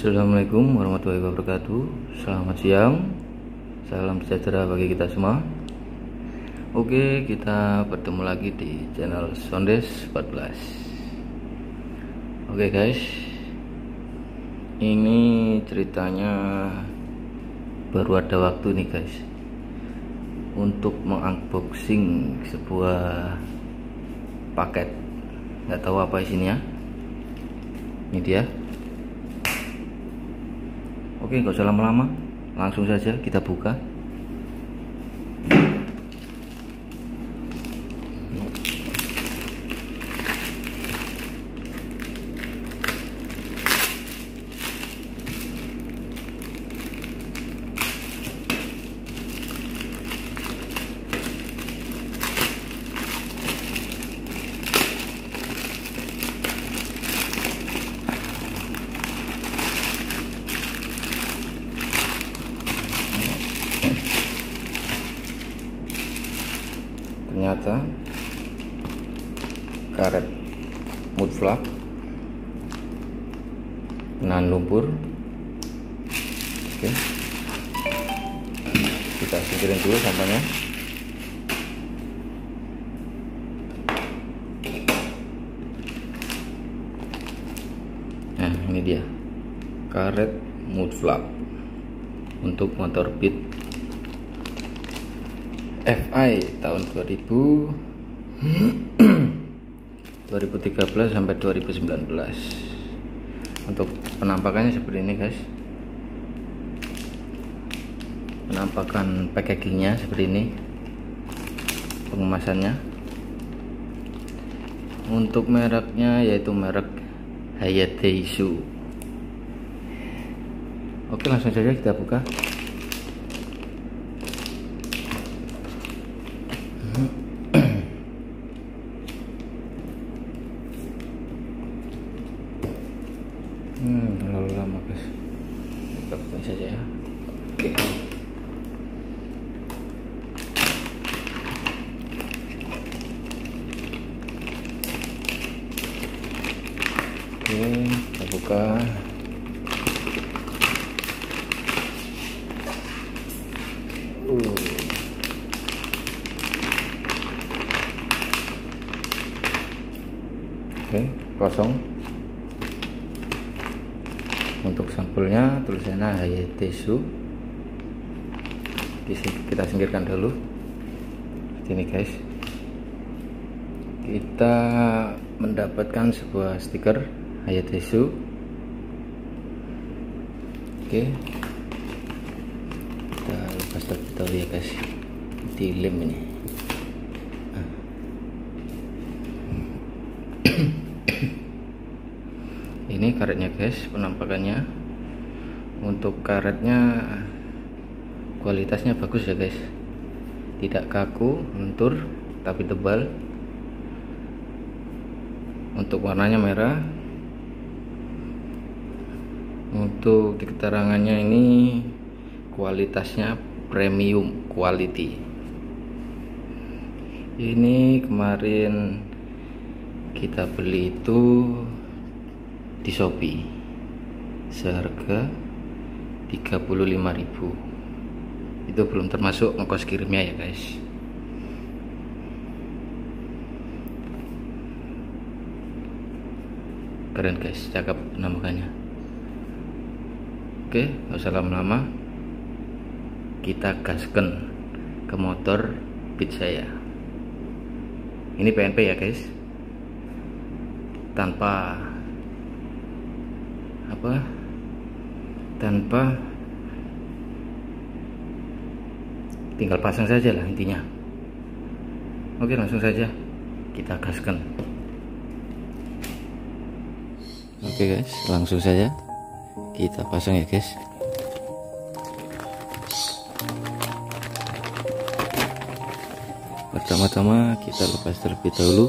Assalamualaikum warahmatullahi wabarakatuh. Selamat siang. Salam sejahtera bagi kita semua. Oke kita bertemu lagi di channel Sondes 14 Oke guys. Ini ceritanya Baru ada waktu nih guys. Untuk mengunboxing sebuah paket. Nggak tahu apa isinya. Ini dia oke nggak usah lama-lama. Langsung saja kita buka karet mud flap menahan lumpur. Oke. Kita singkirin dulu sampahnya. Nah ini dia. Karet mud flap untuk motor beat FI tahun 2000 2013 sampai 2019 untuk penampakannya seperti ini guys. Penampakan packagingnya seperti ini. Pengemasannya. Untuk mereknya yaitu merek Hayateisu oke langsung saja kita buka buka saja ya. Oke. Oke buka. Uh. Oke kosong untuk sampulnya tulisannya Hayatesu kita singkirkan dulu. Ini guys. Kita mendapatkan sebuah stiker Hayatesu oke. Kita lepas dahulu ya guys di lem ini ini karetnya guys penampakannya. Untuk karetnya kualitasnya bagus ya guys. Tidak kaku lentur tapi tebal. Untuk warnanya merah. Untuk di keterangannya ini kualitasnya premium quality. Ini kemarin kita beli itu di Shopee seharga 35.000 itu belum termasuk ongkos kirimnya ya guys. Keren guys. Cakep penampakannya oke gak usah lama-lama. Kita gaskan ke motor beat saya ini PNP ya guys. Tanpa apa? Tanpa tinggal pasang saja lah intinya. Oke langsung saja kita gaskan. Oke guys langsung saja kita pasang ya guys. Pertama-tama kita lepas terlebih dahulu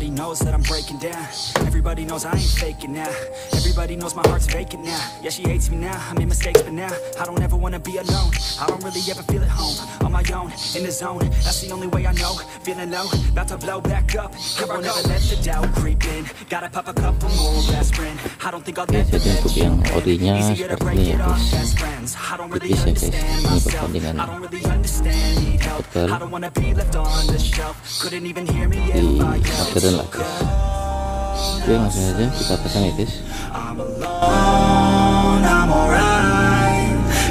Everybody knows that I'm breaking down. Everybody knows I ain't faking now. Everybody Everybody knows my heart's vacant now. Yeah, she hates me now, I made mistakes but now I don't ever wanna be alone. I don't really ever feel at home. On my own, in the zone. That's the only way I know. Feeling low, about to blow back up. I won't ever let the doubt creep in. Gotta pop a couple more aspirin. I don't think I'll Oke, ever jadi untuk yang orinya Easier seperti ini ya guys best I don't really Tipis ya guys, understand ini myself. Perbandingannya I don't really understand, need help I don't wanna be left on the shelf. Couldn't even hear me Di if I yelled modern lah guys Oke langsung aja kita pasang ya guys.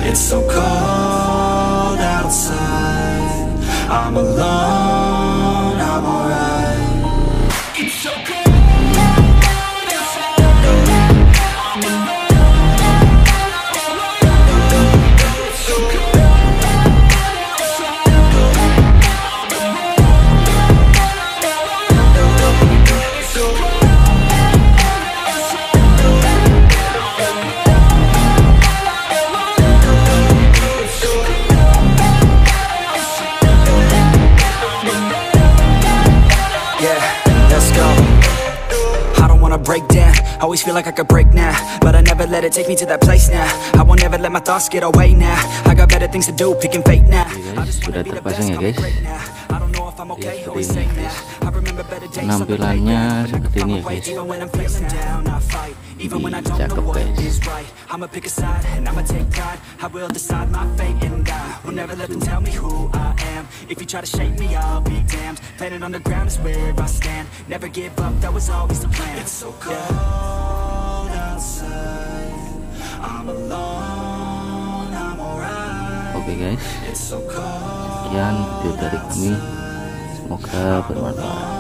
It's so cold outside. I'm alone, feel like I could break now, but I never let it take me to that place now. I won't ever let my thoughts get away now. I got better things to do, picking fate now. I just wanna sudah be the terpasang best, ya, call guys. great now. I don't know if I'm okay, seperti always ini, say guys. now. I remember better days on the Penampilannya playground. seperti ini ya, Find a way, guys. Even when I'm feeling down, I fight. Even when I don't know Cakep, what guys. is right, I'ma pick a side and I'ma take pride. I will decide my fate and I will never let them tell me who I am. If you try to shape me, I'll be damned. Planet on the ground is where I stand. Never give up, that was always the plan. It's so cold Oke guys. Sekian video dari kami. Semoga bermanfaat